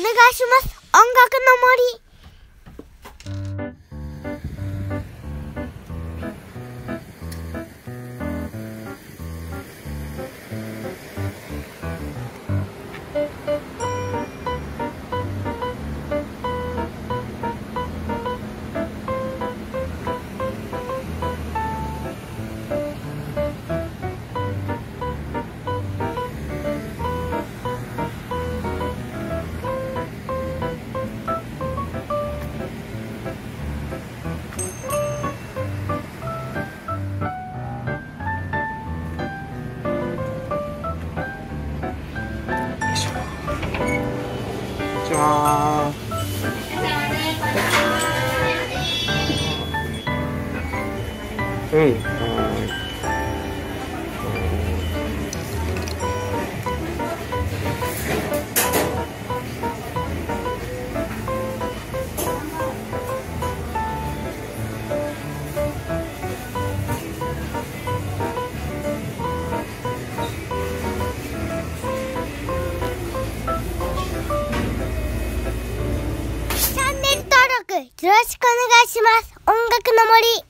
願いします。音楽の森。cho ừ よろしくお願いします。音楽の森。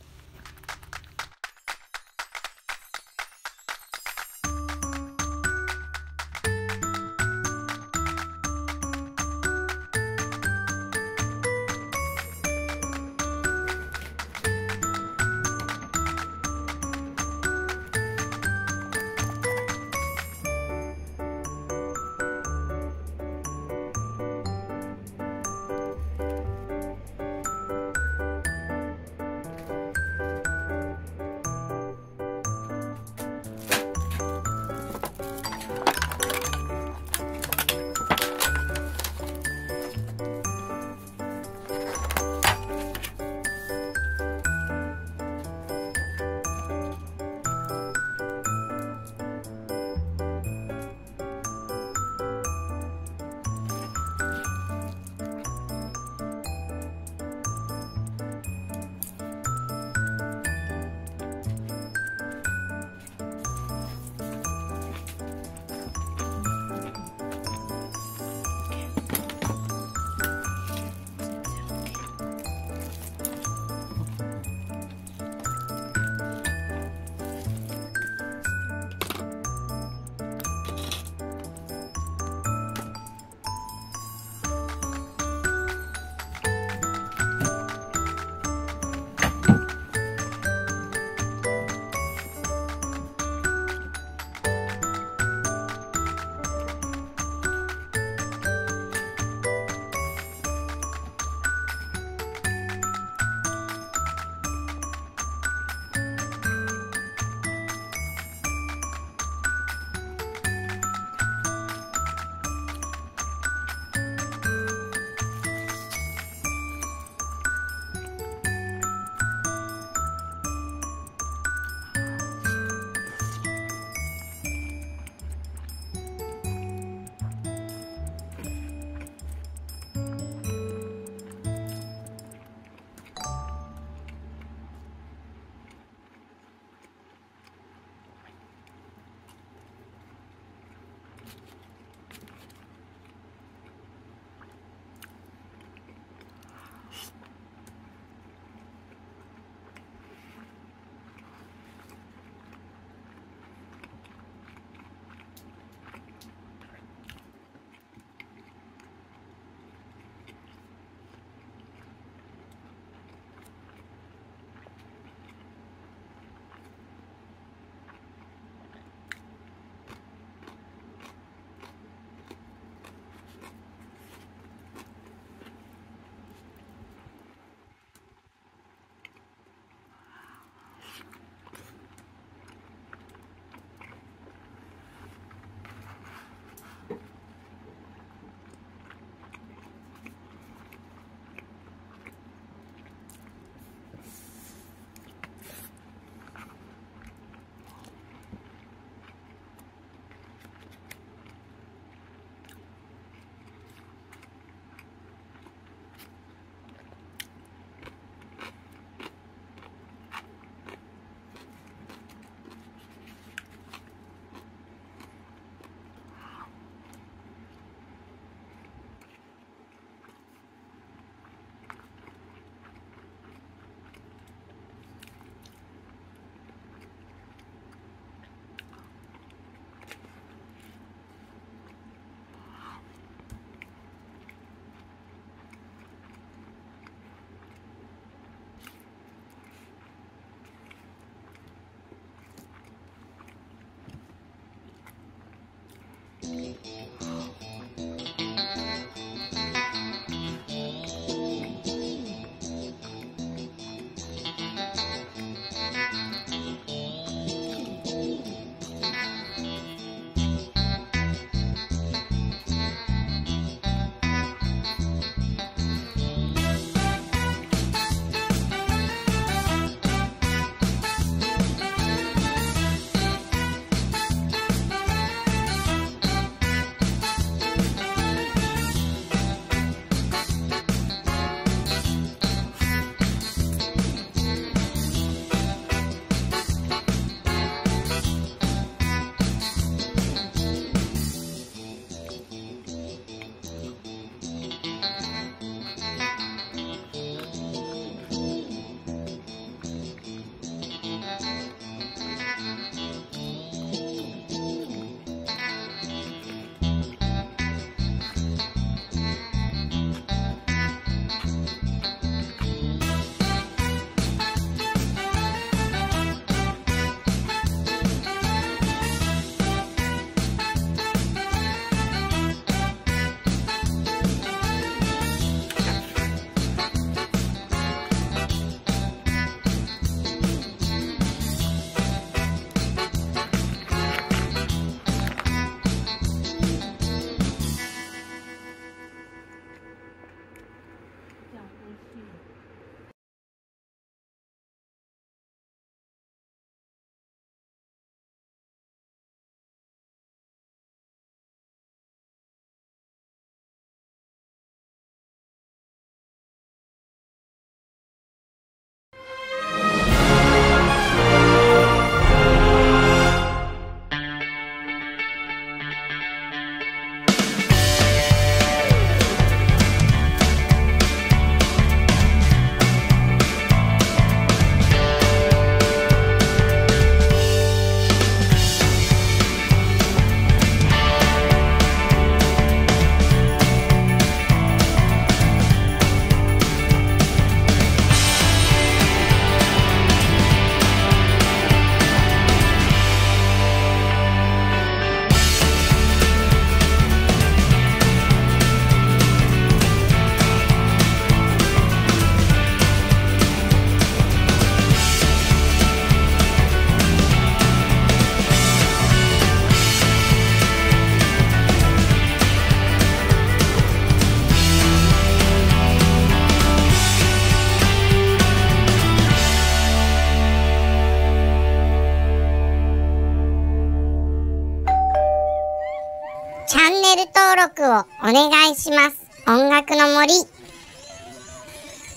登録をお願いします。音楽の森。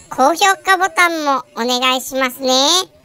高評価ボタンもお願いしますね。